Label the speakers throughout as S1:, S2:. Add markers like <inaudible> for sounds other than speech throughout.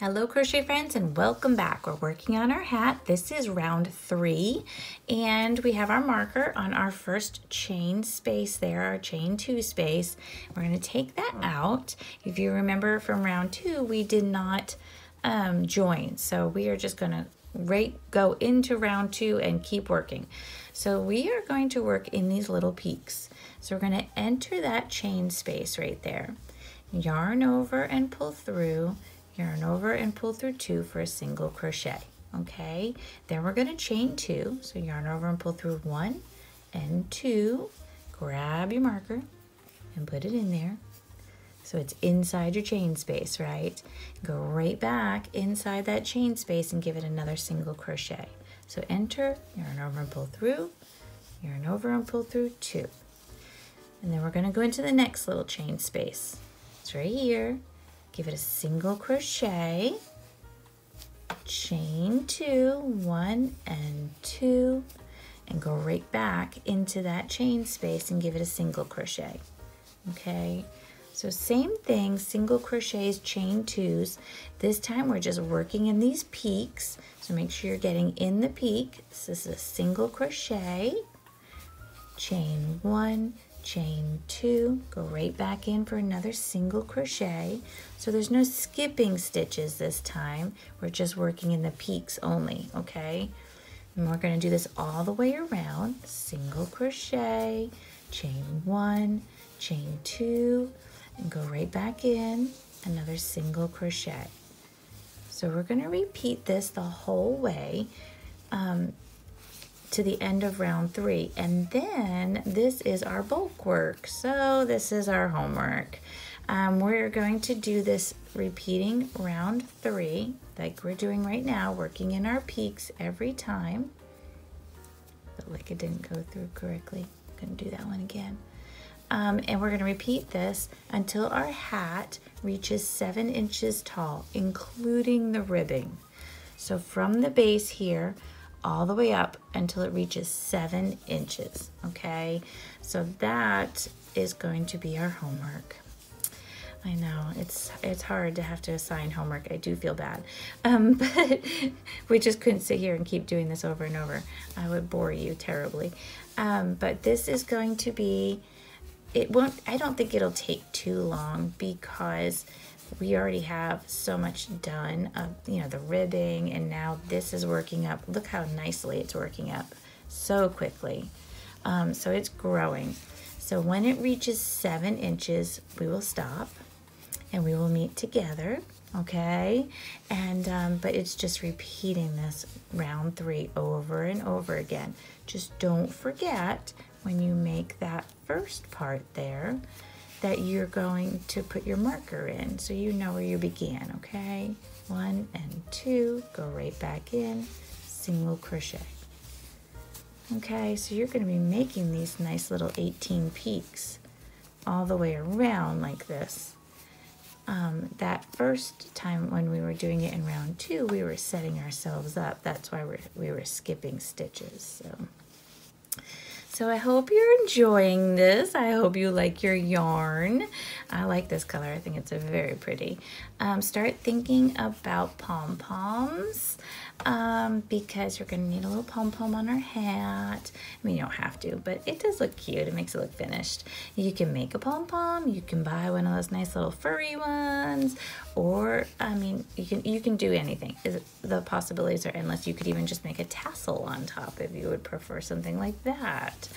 S1: Hello crochet friends and welcome back. We're working on our hat. This is round three and we have our marker on our first chain space there, our chain two space. We're gonna take that out. If you remember from round two, we did not um, join. So we are just gonna right go into round two and keep working. So we are going to work in these little peaks. So we're gonna enter that chain space right there. Yarn over and pull through yarn over and pull through two for a single crochet okay? Then we're going to chain two so yarn over and pull through one and two. Grab your marker and put it in there. So it's inside your chain space right? Go right back inside that chain space and give it another single crochet. So enter yarn over and pull through yarn over and pull through two. And then we're going to go into the next little chain space. It's right here give it a single crochet. Chain two one and two and go right back into that chain space and give it a single crochet okay? So same thing single crochets chain twos. This time we're just working in these peaks so make sure you're getting in the peak. This is a single crochet. Chain one chain two, go right back in for another single crochet. So there's no skipping stitches this time. We're just working in the peaks only, okay? And we're gonna do this all the way around. Single crochet, chain one, chain two, and go right back in, another single crochet. So we're gonna repeat this the whole way. Um, to the end of round three. And then this is our bulk work. So this is our homework. Um, we're going to do this repeating round three, like we're doing right now, working in our peaks every time. But like it didn't go through correctly. Gonna do that one again. Um, and we're gonna repeat this until our hat reaches seven inches tall, including the ribbing. So from the base here, all the way up until it reaches seven inches, okay? So that is going to be our homework. I know, it's it's hard to have to assign homework. I do feel bad. Um, <laughs> but we just couldn't sit here and keep doing this over and over. I would bore you terribly. Um, but this is going to be, it won't, I don't think it'll take too long because we already have so much done of you know the ribbing and now this is working up. Look how nicely it's working up so quickly. Um, so it's growing. So when it reaches seven inches we will stop and we will meet together okay? And um, but it's just repeating this round three over and over again. Just don't forget when you make that first part there that you're going to put your marker in so you know where you began, okay? One and two, go right back in, single crochet. Okay, so you're going to be making these nice little 18 peaks all the way around like this. Um, that first time when we were doing it in round two, we were setting ourselves up. That's why we're, we were skipping stitches. So. So I hope you're enjoying this. I hope you like your yarn. I like this color. I think it's a very pretty. Um, start thinking about pom-poms um, because you're going to need a little pom-pom on our hat. I mean, you don't have to, but it does look cute. It makes it look finished. You can make a pom-pom. You can buy one of those nice little furry ones, or I mean, you can you can do anything. The possibilities are endless. You could even just make a tassel on top if you would prefer something like that.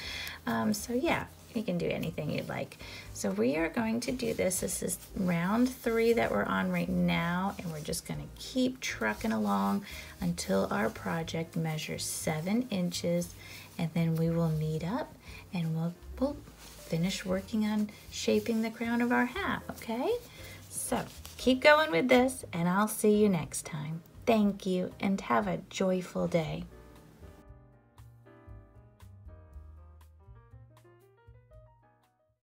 S1: Um, so yeah, you can do anything you'd like. So we are going to do this. This is round three that we're on right now, and we're just gonna keep trucking along until our project measures seven inches, and then we will meet up and we'll, we'll finish working on shaping the crown of our hat, okay? So keep going with this, and I'll see you next time. Thank you, and have a joyful day.